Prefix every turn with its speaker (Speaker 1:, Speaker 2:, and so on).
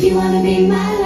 Speaker 1: If you wanna be my